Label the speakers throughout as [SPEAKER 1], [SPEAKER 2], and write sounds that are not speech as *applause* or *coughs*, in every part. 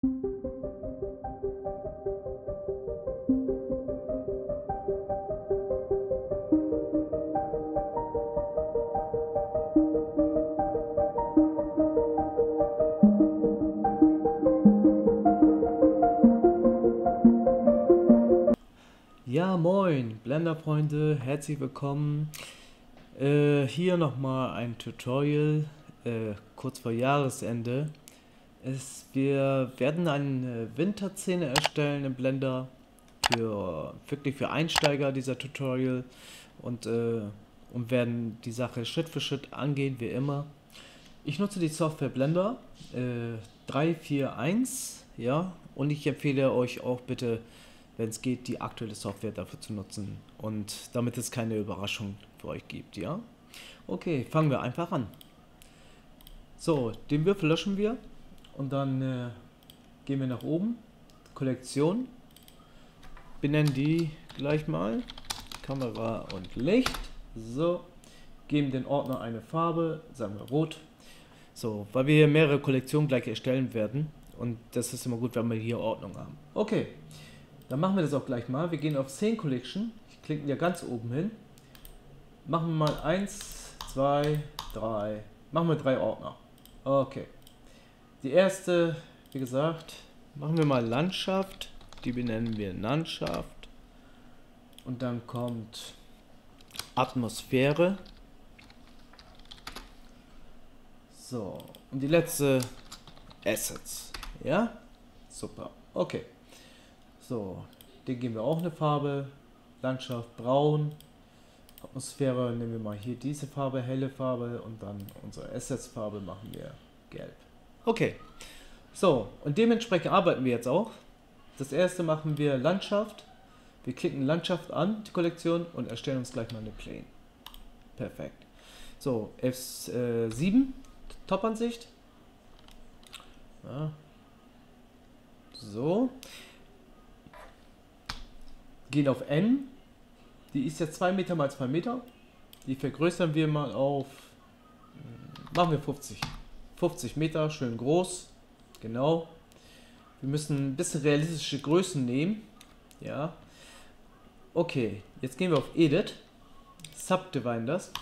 [SPEAKER 1] Ja, moin, Blender-Freunde, herzlich willkommen. Äh, hier nochmal ein Tutorial, äh, kurz vor Jahresende. Es, wir werden eine Winterszene erstellen in Blender, für wirklich für Einsteiger dieser Tutorial und, äh, und werden die Sache Schritt für Schritt angehen, wie immer. Ich nutze die Software Blender äh, 341, ja, und ich empfehle euch auch bitte wenn es geht, die aktuelle Software dafür zu nutzen und damit es keine Überraschung für euch gibt, ja? Okay, fangen wir einfach an. So, den Würfel löschen wir und dann äh, gehen wir nach oben, Kollektion, benennen die gleich mal, Kamera und Licht, so, geben den Ordner eine Farbe, sagen wir rot, so, weil wir hier mehrere Kollektionen gleich erstellen werden und das ist immer gut, wenn wir hier Ordnung haben. Okay, dann machen wir das auch gleich mal. Wir gehen auf Scene Collection. Ich klicke ja ganz oben hin. Machen wir mal 1, 2, 3. Machen wir drei Ordner. Okay. Die erste, wie gesagt, machen wir mal Landschaft. Die benennen wir Landschaft. Und dann kommt Atmosphäre. So, und die letzte Assets. Ja? Super. Okay. So, den geben wir auch eine Farbe. Landschaft braun. Atmosphäre nehmen wir mal hier diese Farbe, helle Farbe und dann unsere Assets-Farbe machen wir gelb. Okay, so und dementsprechend arbeiten wir jetzt auch. Das erste machen wir Landschaft. Wir klicken Landschaft an, die Kollektion und erstellen uns gleich mal eine Plane. Perfekt. So, F7, Top-Ansicht. Ja. So, gehen auf N. Die ist jetzt 2 Meter mal 2 Meter. Die vergrößern wir mal auf, hm, machen wir 50. 50 Meter, schön groß. Genau. Wir müssen ein bisschen realistische Größen nehmen. Ja. Okay, jetzt gehen wir auf Edit. Subdivide das.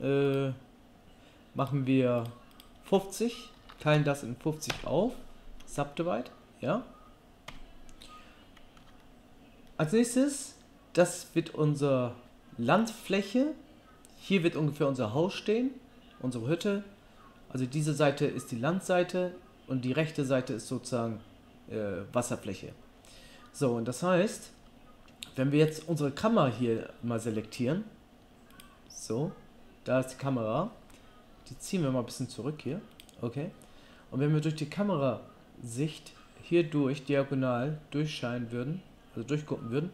[SPEAKER 1] Äh, machen wir 50. Teilen das in 50 auf. Subdivide. Ja. Als nächstes, das wird unsere Landfläche. Hier wird ungefähr unser Haus stehen, unsere Hütte. Also diese Seite ist die Landseite und die rechte Seite ist sozusagen äh, Wasserfläche. So, und das heißt, wenn wir jetzt unsere Kamera hier mal selektieren, so, da ist die Kamera, die ziehen wir mal ein bisschen zurück hier, okay. Und wenn wir durch die Kamerasicht hier durch, diagonal, durchscheinen würden, also durchgucken würden,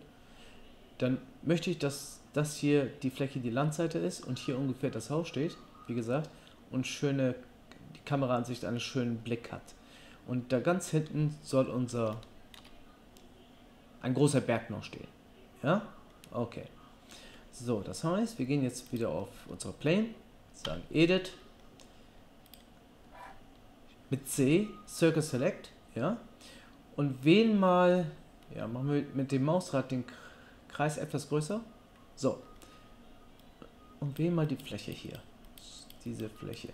[SPEAKER 1] dann möchte ich, dass das hier die Fläche die Landseite ist und hier ungefähr das Haus steht, wie gesagt, und schöne Kameraansicht einen schönen Blick hat. Und da ganz hinten soll unser ein großer Berg noch stehen. Ja? Okay. So, das heißt, wir gehen jetzt wieder auf unsere Plane, sagen Edit, mit C, Circle Select, ja, und wählen mal ja, machen wir mit dem Mausrad den Kreis etwas größer. So. Und wählen mal die Fläche hier. Diese Fläche.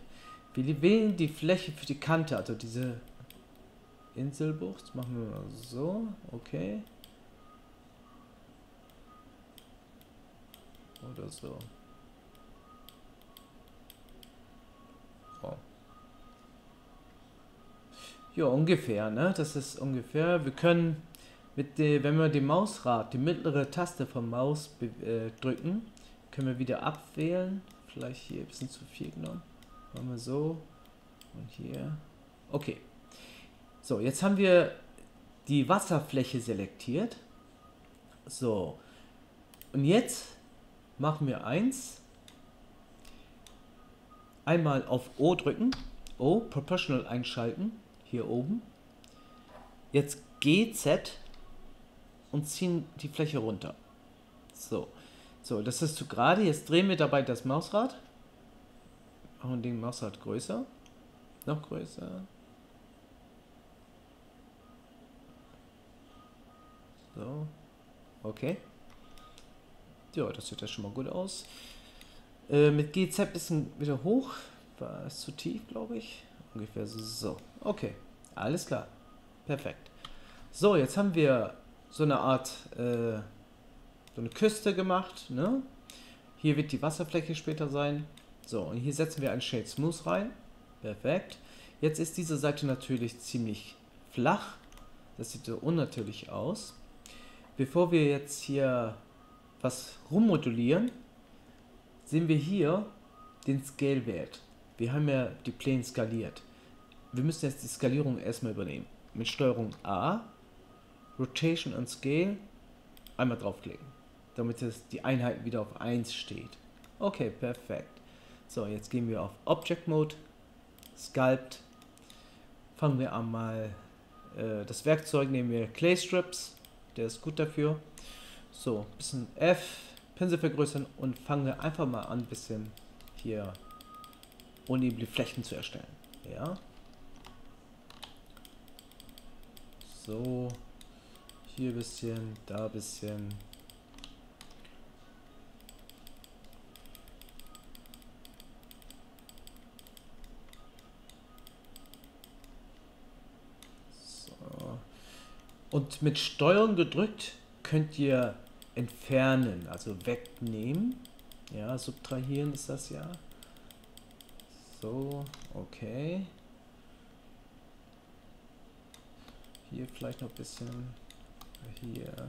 [SPEAKER 1] Wir wählen die Fläche für die Kante, also diese Inselbucht. Machen wir mal so. Okay. Oder so. Ja, ungefähr, ne? Das ist ungefähr. Wir können mit der, wenn wir die Mausrad, die mittlere Taste vom Maus äh, drücken, können wir wieder abwählen. Vielleicht hier ein bisschen zu viel genommen. Machen wir so. Und hier. Okay. So, jetzt haben wir die Wasserfläche selektiert. So. Und jetzt machen wir eins. Einmal auf O drücken. O, Proportional einschalten. Hier oben. Jetzt GZ und ziehen die Fläche runter. So. So, das ist zu gerade. Jetzt drehen wir dabei das Mausrad. Oh, und den machst du halt größer. Noch größer. So. Okay. Ja, das sieht ja schon mal gut aus. Äh, mit GZ ist ein wieder hoch. War es zu tief, glaube ich. Ungefähr so. Okay. Alles klar. Perfekt. So, jetzt haben wir so eine Art, äh, so eine Küste gemacht. Ne? Hier wird die Wasserfläche später sein. So, und hier setzen wir ein Shade Smooth rein. Perfekt. Jetzt ist diese Seite natürlich ziemlich flach. Das sieht so unnatürlich aus. Bevor wir jetzt hier was rummodulieren, sehen wir hier den Scale-Wert. Wir haben ja die Plane skaliert. Wir müssen jetzt die Skalierung erstmal übernehmen. Mit Steuerung A, Rotation und Scale, einmal draufklicken, damit es die Einheit wieder auf 1 steht. Okay, perfekt. So, jetzt gehen wir auf Object Mode, Sculpt. Fangen wir an mal äh, das Werkzeug, nehmen wir Clay Strips, der ist gut dafür. So, bisschen F, Pinsel vergrößern und fangen wir einfach mal an, ein bisschen hier unebene Flächen zu erstellen. Ja. So, hier ein bisschen, da ein bisschen. So. Und mit Steuern gedrückt könnt ihr entfernen, also wegnehmen. Ja, subtrahieren ist das ja. So, okay. Hier vielleicht noch ein bisschen. Hier.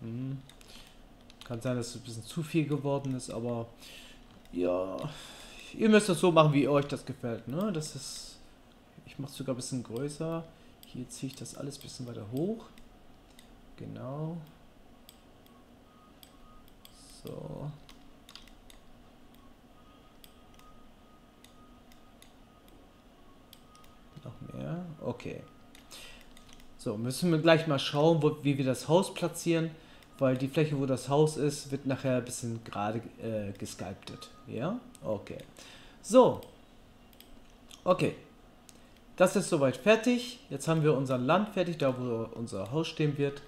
[SPEAKER 1] Hm. Kann sein, dass es ein bisschen zu viel geworden ist, aber ja, ihr müsst das so machen, wie euch das gefällt. Ne? Das ist, ich mache es sogar ein bisschen größer. Hier ziehe ich das alles ein bisschen weiter hoch. Genau. So. Noch mehr. Okay. So, müssen wir gleich mal schauen, wo, wie wir das Haus platzieren, weil die Fläche, wo das Haus ist, wird nachher ein bisschen gerade äh, gesculptet. Ja? Okay. So. Okay. Das ist soweit fertig. Jetzt haben wir unser Land fertig, da wo unser Haus stehen wird.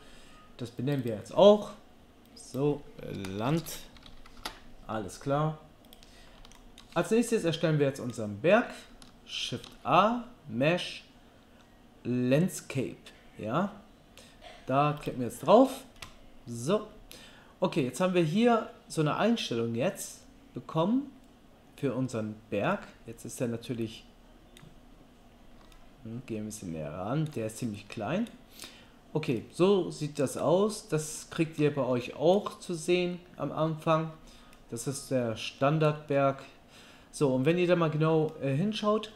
[SPEAKER 1] Das benennen wir jetzt auch. So, Land. Alles klar. Als nächstes erstellen wir jetzt unseren Berg. Shift A, Mesh, Landscape. Ja, da klicken wir jetzt drauf. So. Okay, jetzt haben wir hier so eine Einstellung jetzt bekommen für unseren Berg. Jetzt ist er natürlich, hm, gehen wir ein bisschen näher ran, der ist ziemlich klein. Okay, so sieht das aus. Das kriegt ihr bei euch auch zu sehen am Anfang. Das ist der Standardberg. So, und wenn ihr da mal genau äh, hinschaut,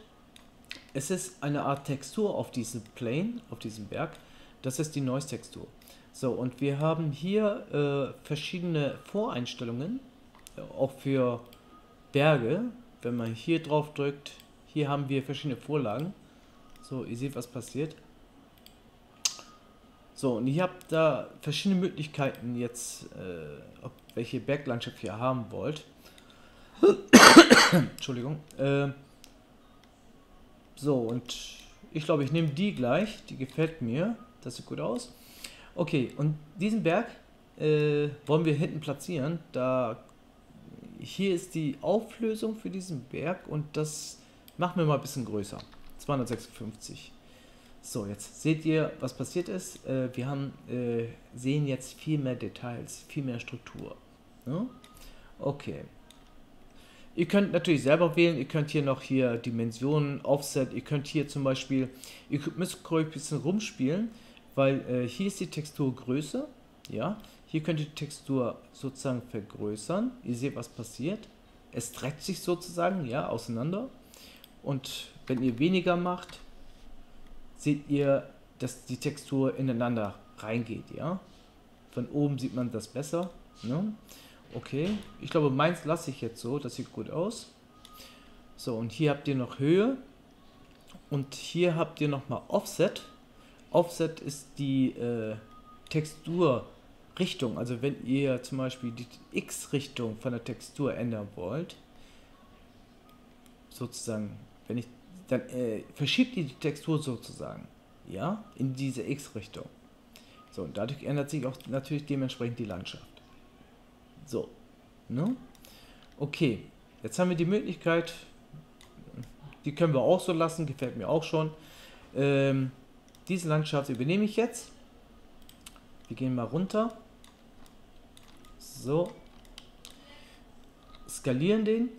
[SPEAKER 1] es ist eine Art Textur auf diesem Plane, auf diesem Berg. Das ist die Noise-Textur. So, und wir haben hier äh, verschiedene Voreinstellungen, äh, auch für Berge. Wenn man hier drauf drückt, hier haben wir verschiedene Vorlagen. So, ihr seht, was passiert. So, und ihr habt da verschiedene Möglichkeiten jetzt, äh, ob, welche Berglandschaft ihr haben wollt. *coughs* Entschuldigung. Äh, so, und ich glaube, ich nehme die gleich. Die gefällt mir. Das sieht gut aus. Okay, und diesen Berg äh, wollen wir hinten platzieren. Da hier ist die Auflösung für diesen Berg und das machen wir mal ein bisschen größer. 256. So, jetzt seht ihr, was passiert ist. Äh, wir haben, äh, sehen jetzt viel mehr Details, viel mehr Struktur. Ja? Okay. Ihr könnt natürlich selber wählen, ihr könnt hier noch hier Dimensionen, Offset, ihr könnt hier zum Beispiel, ihr müsst ein bisschen rumspielen, weil äh, hier ist die Texturgröße, ja, hier könnt ihr die Textur sozusagen vergrößern, ihr seht was passiert, es streckt sich sozusagen, ja, auseinander und wenn ihr weniger macht, seht ihr, dass die Textur ineinander reingeht, ja. Von oben sieht man das besser, ne? Okay, ich glaube meins lasse ich jetzt so, das sieht gut aus. So, und hier habt ihr noch Höhe und hier habt ihr nochmal Offset. Offset ist die äh, Texturrichtung, also wenn ihr zum Beispiel die X-Richtung von der Textur ändern wollt, sozusagen, wenn ich, dann äh, verschiebt die Textur sozusagen, ja, in diese X-Richtung. So, und dadurch ändert sich auch natürlich dementsprechend die Landschaft. So, ne? Okay, jetzt haben wir die Möglichkeit, die können wir auch so lassen, gefällt mir auch schon. Ähm, diese Landschaft übernehme ich jetzt. Wir gehen mal runter. So. Skalieren den.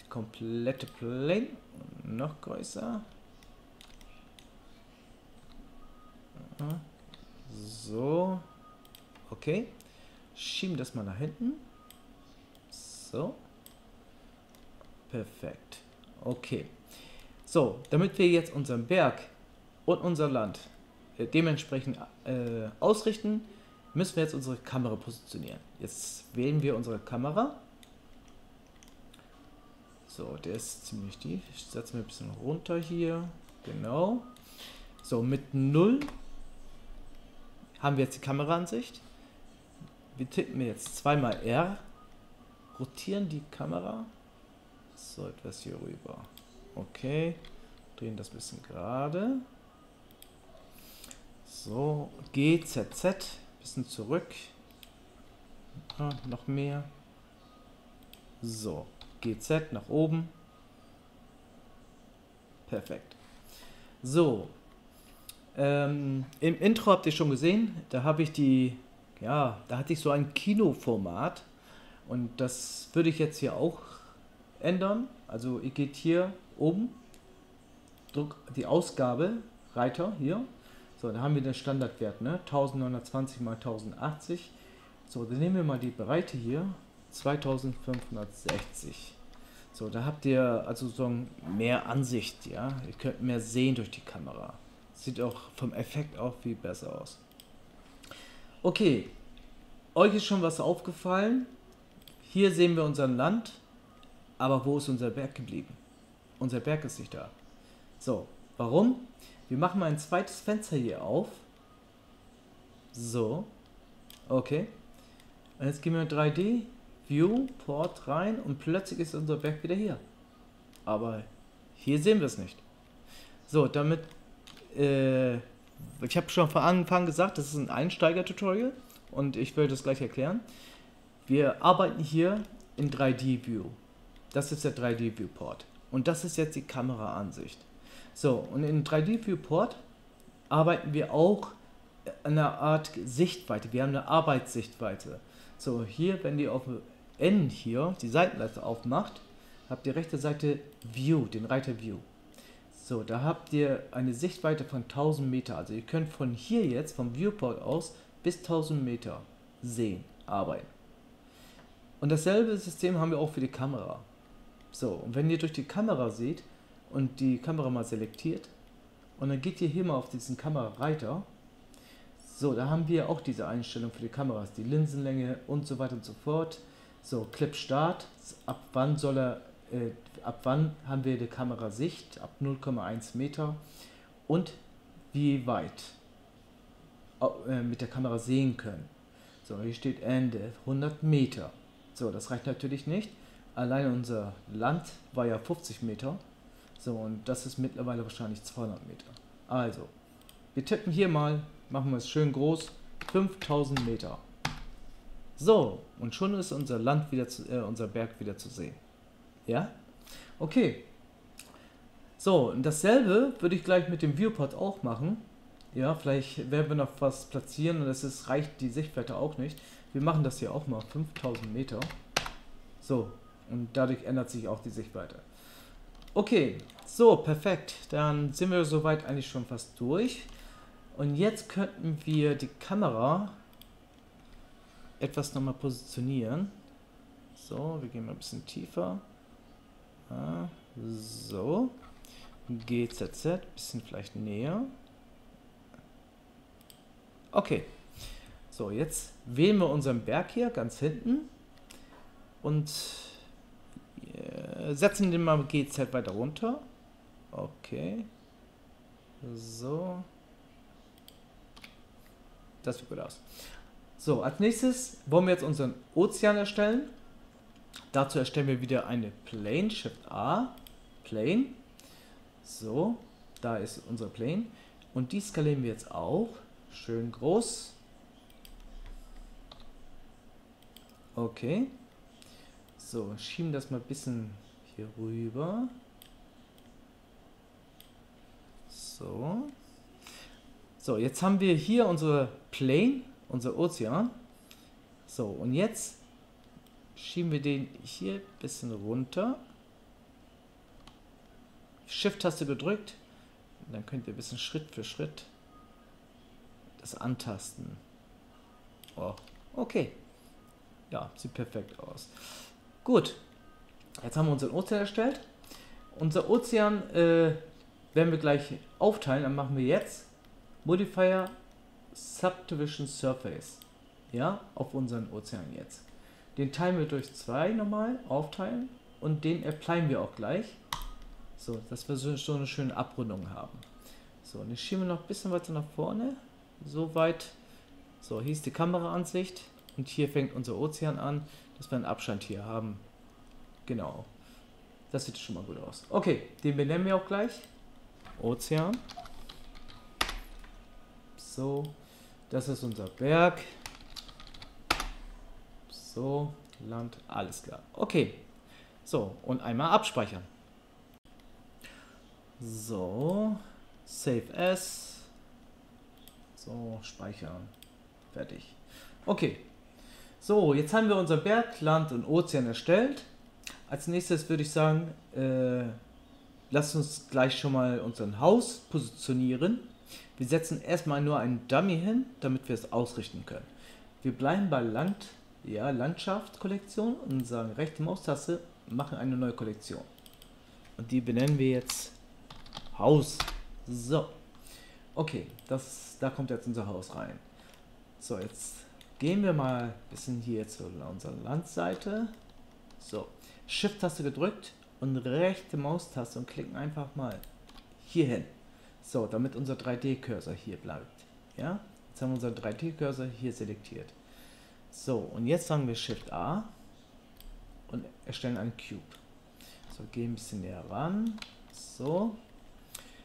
[SPEAKER 1] Die komplette Plane. Noch größer. So. Okay. Schieben das mal nach hinten. So. Perfekt. Okay. So, damit wir jetzt unseren Berg und unser Land äh, dementsprechend äh, ausrichten, müssen wir jetzt unsere Kamera positionieren. Jetzt wählen wir unsere Kamera. So, der ist ziemlich tief. Ich setze mir ein bisschen runter hier. Genau. So, mit 0 haben wir jetzt die Kameraansicht. Wir tippen jetzt zweimal R, rotieren die Kamera so etwas hier rüber. Okay, drehen das bisschen gerade. So, G, Z, Z, bisschen zurück. Ah, noch mehr. So, GZ nach oben. Perfekt. So, ähm, im Intro habt ihr schon gesehen, da habe ich die, ja, da hatte ich so ein Kinoformat und das würde ich jetzt hier auch ändern. Also ihr geht hier oben, drückt die Ausgabe, Reiter hier. So, da haben wir den Standardwert, ne? 1920 mal 1080. So, dann nehmen wir mal die Breite hier, 2560. So, da habt ihr also so mehr Ansicht, ja. Ihr könnt mehr sehen durch die Kamera. Sieht auch vom Effekt auch viel besser aus. Okay, euch ist schon was aufgefallen. Hier sehen wir unser Land, aber wo ist unser Berg geblieben? Unser Berg ist nicht da. So, warum? Wir machen mal ein zweites Fenster hier auf. So, okay. Und jetzt gehen wir in 3D, View, Port rein und plötzlich ist unser Berg wieder hier. Aber hier sehen wir es nicht. So, damit äh, ich habe schon von Anfang an gesagt, das ist ein Einsteiger-Tutorial und ich will das gleich erklären. Wir arbeiten hier in 3D-View. Das ist der 3D-Viewport. Und das ist jetzt die Kameraansicht. So, und in 3D-Viewport arbeiten wir auch an einer Art Sichtweite. Wir haben eine Arbeitssichtweite. So, hier, wenn ihr auf N hier die Seitenleiste aufmacht, habt ihr rechte Seite View, den Reiter View. So, da habt ihr eine Sichtweite von 1000 Meter. Also ihr könnt von hier jetzt, vom Viewport aus, bis 1000 Meter sehen, arbeiten. Und dasselbe System haben wir auch für die Kamera. So, und wenn ihr durch die Kamera seht und die Kamera mal selektiert und dann geht ihr hier mal auf diesen Kamerareiter, so, da haben wir auch diese Einstellung für die Kameras, die Linsenlänge und so weiter und so fort. So, Clip Start, ab wann soll er äh, ab wann haben wir die Kamerasicht, ab 0,1 Meter und wie weit äh, mit der Kamera sehen können. So, hier steht Ende, 100 Meter. So, das reicht natürlich nicht. Allein unser Land war ja 50 Meter. So, und das ist mittlerweile wahrscheinlich 200 Meter. Also, wir tippen hier mal, machen wir es schön groß, 5000 Meter. So, und schon ist unser Land wieder zu, äh, unser Berg wieder zu sehen. Ja? Okay. So, und dasselbe würde ich gleich mit dem Viewport auch machen. Ja, vielleicht werden wir noch was platzieren und es ist, reicht die Sichtweite auch nicht. Wir machen das hier auch mal 5000 Meter. So, und dadurch ändert sich auch die Sichtweite. Okay, so, perfekt. Dann sind wir soweit eigentlich schon fast durch. Und jetzt könnten wir die Kamera etwas nochmal positionieren. So, wir gehen mal ein bisschen tiefer. Ah, so. GZZ, bisschen vielleicht näher. Okay. So, jetzt wählen wir unseren Berg hier ganz hinten und setzen den mal GZ weiter runter. Okay. So. Das sieht gut aus. So, als nächstes wollen wir jetzt unseren Ozean erstellen. Dazu erstellen wir wieder eine Plane, Shift A, Plane. So, da ist unser Plane. Und die skalieren wir jetzt auch. Schön groß. Okay. So, schieben das mal ein bisschen hier rüber. So. So, jetzt haben wir hier unsere Plane, unser Ozean. So, und jetzt schieben wir den hier ein bisschen runter. Shift-Taste gedrückt. Dann könnt ihr ein bisschen Schritt für Schritt das antasten. Oh, okay. Ja, sieht perfekt aus. Gut. Jetzt haben wir unseren Ozean erstellt. Unser Ozean äh, werden wir gleich aufteilen. Dann machen wir jetzt Modifier Subdivision Surface. Ja, auf unseren Ozean jetzt. Den teilen wir durch zwei normal, aufteilen. Und den applyen wir auch gleich. So, dass wir so, so eine schöne Abrundung haben. So, und jetzt schieben wir noch ein bisschen weiter nach vorne. So weit. So, hier ist die Kameraansicht. Und hier fängt unser Ozean an, dass wir einen Abstand hier haben. Genau. Das sieht schon mal gut aus. Okay, den benennen wir auch gleich. Ozean. So, das ist unser Berg. So, Land, alles klar. Okay, so, und einmal abspeichern. So, Save As. So, speichern. Fertig. Okay. So, jetzt haben wir unser Berg, Land und Ozean erstellt. Als nächstes würde ich sagen, äh, lasst uns gleich schon mal unseren Haus positionieren. Wir setzen erstmal nur einen Dummy hin, damit wir es ausrichten können. Wir bleiben bei Land, ja, Landschaftskollektion und sagen rechte Maustaste, machen eine neue Kollektion. Und die benennen wir jetzt Haus. So. Okay, das, da kommt jetzt unser Haus rein. So, jetzt gehen wir mal ein bisschen hier zu unserer Landseite. So, Shift-Taste gedrückt und rechte Maustaste und klicken einfach mal hier hin. So, damit unser 3D-Cursor hier bleibt. Ja, jetzt haben wir unseren 3D-Cursor hier selektiert. So, und jetzt sagen wir Shift A und erstellen einen Cube. So, gehen ein bisschen näher ran. So.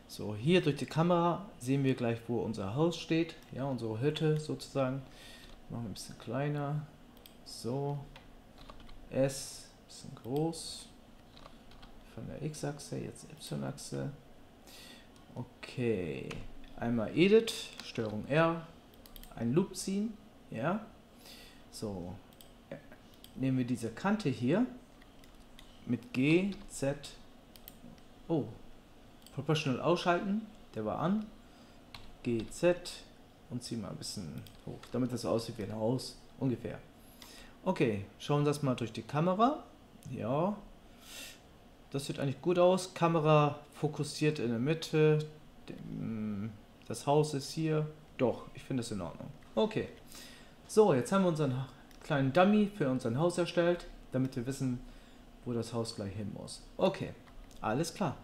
[SPEAKER 1] So, hier durch die Kamera sehen wir gleich, wo unser Haus steht. Ja, unsere Hütte sozusagen. Machen wir ein bisschen kleiner. So. S, bisschen groß. Von der X-Achse, jetzt Y-Achse. Okay. Einmal Edit, Steuerung R, ein Loop ziehen, ja. So. Nehmen wir diese Kante hier mit G, Z. Oh. Proportional ausschalten, der war an. G, Z und ziehen mal ein bisschen hoch, damit das aussieht wie ein Haus, ungefähr. Okay, schauen wir das mal durch die Kamera. Ja, das sieht eigentlich gut aus. Kamera fokussiert in der Mitte. Das Haus ist hier. Doch, ich finde es in Ordnung. Okay. So, jetzt haben wir unseren kleinen Dummy für unser Haus erstellt, damit wir wissen, wo das Haus gleich hin muss. Okay, alles klar.